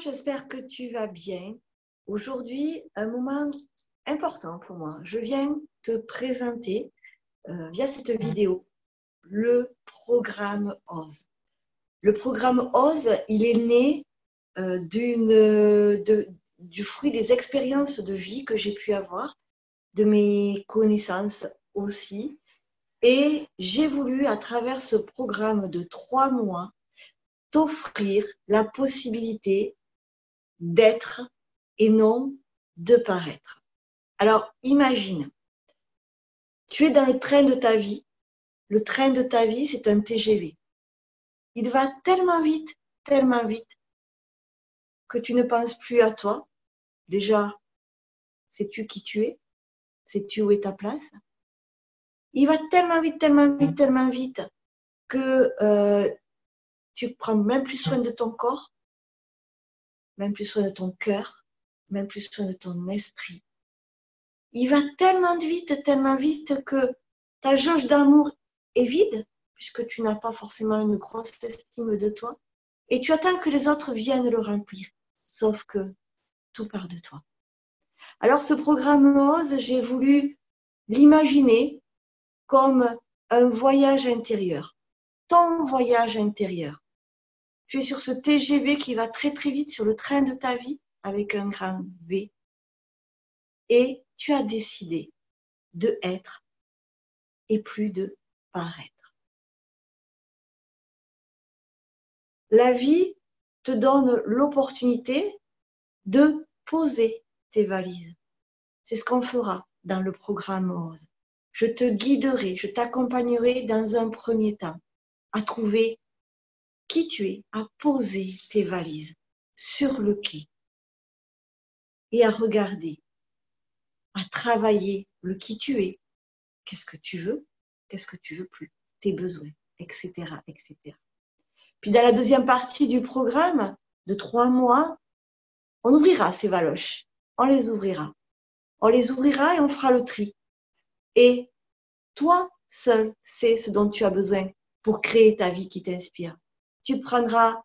j'espère que tu vas bien. Aujourd'hui, un moment important pour moi. Je viens te présenter euh, via cette vidéo le programme OZ. Le programme OZ, il est né euh, du fruit des expériences de vie que j'ai pu avoir, de mes connaissances aussi. Et j'ai voulu, à travers ce programme de trois mois, t'offrir la possibilité d'être et non de paraître. Alors, imagine, tu es dans le train de ta vie. Le train de ta vie, c'est un TGV. Il va tellement vite, tellement vite, que tu ne penses plus à toi. Déjà, sais-tu qui tu es? Sais-tu où est ta place? Il va tellement vite, tellement vite, tellement vite que euh, tu prends même plus soin de ton corps, même plus soin de ton cœur, même plus soin de ton esprit. Il va tellement vite, tellement vite que ta jauge d'amour est vide, puisque tu n'as pas forcément une grosse estime de toi, et tu attends que les autres viennent le remplir, sauf que tout part de toi. Alors ce programme OSE, j'ai voulu l'imaginer comme un voyage intérieur, ton voyage intérieur tu es sur ce TGV qui va très très vite sur le train de ta vie avec un grand V. Et tu as décidé de être et plus de paraître. La vie te donne l'opportunité de poser tes valises. C'est ce qu'on fera dans le programme Rose. Je te guiderai, je t'accompagnerai dans un premier temps à trouver tu es, à poser tes valises sur le quai et à regarder, à travailler le qui tu es, qu'est-ce que tu veux, qu'est-ce que tu veux plus, tes besoins, etc., etc. Puis dans la deuxième partie du programme de trois mois, on ouvrira ces valoches, on les ouvrira. On les ouvrira et on fera le tri. Et toi seul sais ce dont tu as besoin pour créer ta vie qui t'inspire tu prendras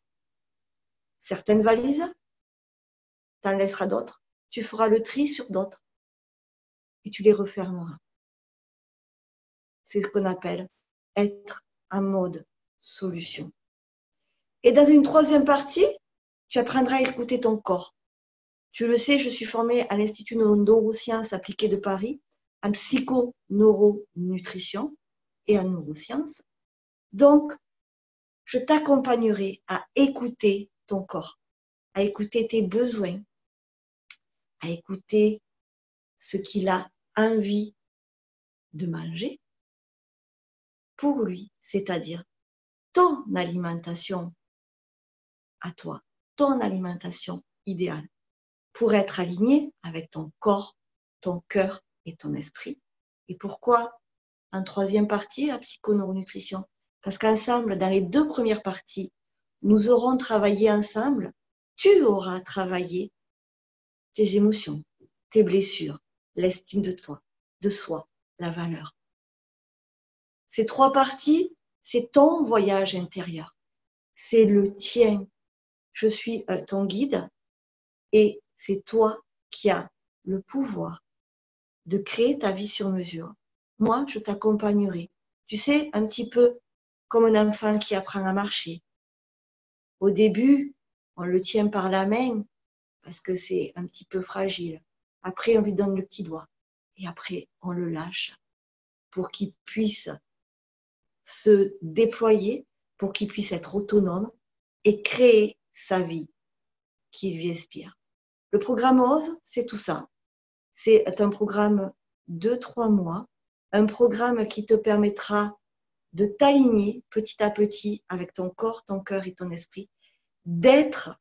certaines valises, tu en laisseras d'autres, tu feras le tri sur d'autres et tu les refermeras. C'est ce qu'on appelle être en mode solution. Et dans une troisième partie, tu apprendras à écouter ton corps. Tu le sais, je suis formée à l'Institut neurosciences appliquées de Paris en psycho-neuronutrition et en neurosciences. Donc, je t'accompagnerai à écouter ton corps, à écouter tes besoins, à écouter ce qu'il a envie de manger pour lui, c'est-à-dire ton alimentation à toi, ton alimentation idéale pour être aligné avec ton corps, ton cœur et ton esprit. Et pourquoi en troisième partie, la psychoneuronutrition parce qu'ensemble, dans les deux premières parties, nous aurons travaillé ensemble. Tu auras travaillé tes émotions, tes blessures, l'estime de toi, de soi, la valeur. Ces trois parties, c'est ton voyage intérieur. C'est le tien. Je suis euh, ton guide et c'est toi qui as le pouvoir de créer ta vie sur mesure. Moi, je t'accompagnerai. Tu sais, un petit peu comme un enfant qui apprend à marcher. Au début, on le tient par la main parce que c'est un petit peu fragile. Après, on lui donne le petit doigt et après, on le lâche pour qu'il puisse se déployer, pour qu'il puisse être autonome et créer sa vie qui lui inspire. Le programme OSE, c'est tout ça. C'est un programme de trois mois, un programme qui te permettra de t'aligner petit à petit avec ton corps, ton cœur et ton esprit, d'être,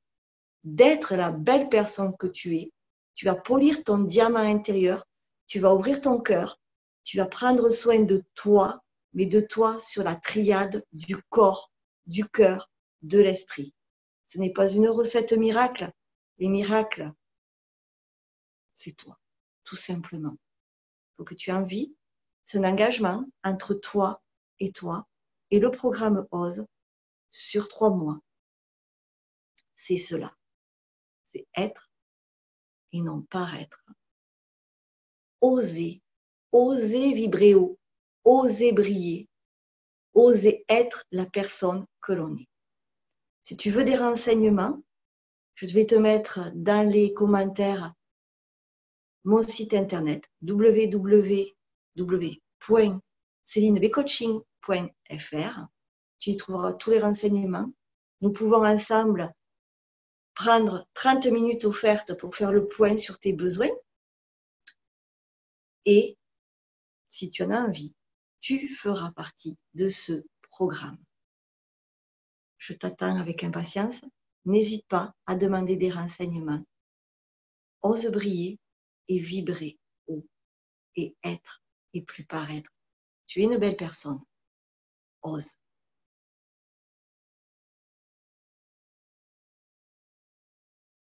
d'être la belle personne que tu es. Tu vas polir ton diamant intérieur, tu vas ouvrir ton cœur, tu vas prendre soin de toi, mais de toi sur la triade du corps, du cœur, de l'esprit. Ce n'est pas une recette miracle. Les miracles, c'est toi, tout simplement. Il faut que tu aies envie. C'est un engagement entre toi et toi et le programme OSE sur trois mois. C'est cela. c'est être et non paraître. Oser, oser vibrer haut, oser briller, oser être la personne que l'on est. Si tu veux des renseignements, je vais te mettre dans les commentaires mon site internet www.celinebcoaching.fr. Tu y trouveras tous les renseignements. Nous pouvons ensemble prendre 30 minutes offertes pour faire le point sur tes besoins. Et si tu en as envie, tu feras partie de ce programme. Je t'attends avec impatience. N'hésite pas à demander des renseignements. Ose briller et vibrer haut et être et plus paraître. Tu es une belle personne. Ose.